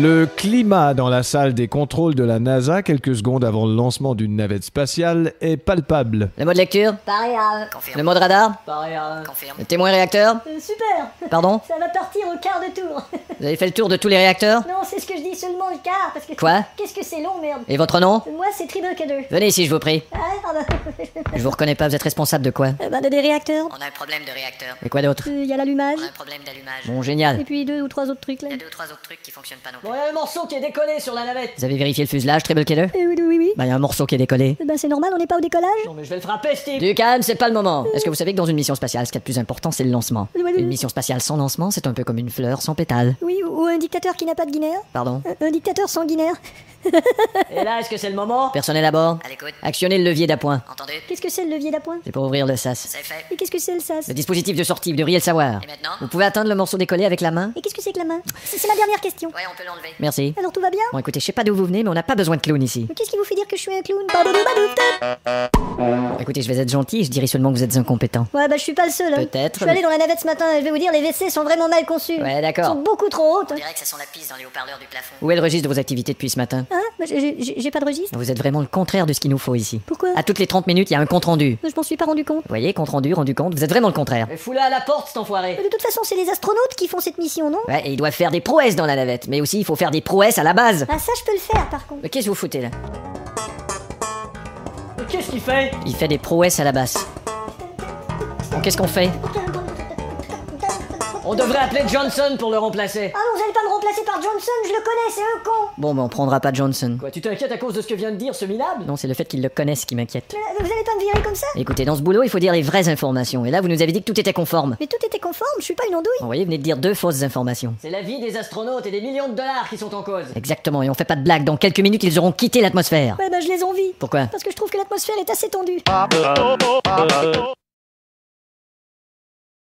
Le climat dans la salle des contrôles de la NASA, quelques secondes avant le lancement d'une navette spatiale, est palpable. Le mot de lecture Pareil à... Le mot de radar Pareil à... Le témoin réacteur Euh, super Pardon Ça va partir au quart de tour. Vous avez fait le tour de tous les réacteurs non, c'est ce que je dis seulement le quart, parce que... Quoi Qu'est-ce que c'est long, merde Et votre nom Moi, c'est Triple K2. Venez ici, je vous prie. Ah. Je vous reconnais pas, vous êtes responsable de quoi Euh, bah, de des réacteurs. On a un problème de réacteur. Et quoi d'autre Il y a l'allumage. On a un problème d'allumage. Bon, Et génial. puis deux ou trois autres trucs, là. Il y a deux ou trois autres trucs qui fonctionnent pas non plus. il y a un morceau qui est décollé sur la navette. Vous avez vérifié le fuselage, Triple Killer Euh, oui, oui, oui. Bah, il y a un morceau qui est décollé. Bah, c'est normal, on n'est pas au décollage. Non, mais je vais le frapper, Steve Du calme, c'est pas le moment. Est-ce que vous savez que dans une mission spatiale, ce qui est le plus important, c'est le lancement Oui, oui, oui. Une mission spatiale sans lancement, c'est un peu comme une fleur sans pétales. Oui, ou un dictateur qui n'a pas de guinéen. Pardon Un, un dictateur sanguinaire. Et là, est-ce que c'est le moment Personnel à bord À l'écoute. Actionnez le levier d'appoint. Entendu Qu'est-ce que c'est le levier d'appoint C'est pour ouvrir le sas. C'est fait. Et qu'est-ce que c'est le sas Le dispositif de sortie, vous devriez le savoir. Et maintenant Vous pouvez atteindre le morceau décollé avec la main Et qu'est-ce que c'est que la main C'est ma dernière question. Ouais, on peut l'enlever. Merci. Alors tout va bien Bon, écoutez, je sais pas d'où vous venez, mais on n'a pas besoin de clown ici. Mais qu'est-ce qui vous fait dire que je suis un clown Bon, écoutez, je vais être gentil, je dirai seulement que vous êtes incompétent. Ouais, bah je suis pas le seul. hein. Peut-être, Je suis allé dans la navette ce matin, je vais vous dire, les WC sont vraiment mal conçus. Ouais, Ils d'accord. sont beaucoup trop hautes. On dirait que ça sent la pisse dans les haut-parleurs du plafond. Où est le registre de vos activités depuis ce matin Hein Bah, j'ai- J'ai j'ai pas de registre. Vous êtes vraiment le contraire de ce qu'il nous faut ici. Pourquoi À toutes les 30 minutes, il y a un compte rendu. Je m'en suis pas rendu compte. Vous voyez, compte rendu, rendu compte, vous êtes vraiment le contraire. Fous-la à la porte, cet enfoiré De toute façon, c'est les astronautes qui font cette mission, non Ouais, et ils doivent faire des prouesses dans la navette, mais aussi il faut faire des prouesses à la base. Ah, ça, je peux le faire, par contre. Mais qu'est-ce que vous foutez là? Qu'est-ce qu'il fait Il fait des prouesses à la basse. Bon, qu'est-ce qu'on fait On devrait appeler Johnson pour le remplacer. Ah non, vous allez pas me remplacer par Johnson, je le connais, c'est un con. Bon, ben on prendra pas Johnson. Quoi, tu t'inquiètes à cause de ce que vient de dire ce minable Non, c'est le fait qu'ils le connaissent qui m'inquiète. Mais vous allez pas me virer comme ça Écoutez, dans ce boulot, il faut dire les vraies informations. Et là, vous nous avez dit que tout était conforme. Mais tout était conforme, je suis pas une andouille. Vous voyez, vous venez de dire deux fausses informations. C'est la vie des astronautes et des millions de dollars qui sont en cause. Exactement, et on fait pas de blagues. Dans quelques minutes, ils auront quitté l'atmosphère. Ouais, bah je les envie. Pourquoi Parce que je trouve l'atmosphère est assez tendue.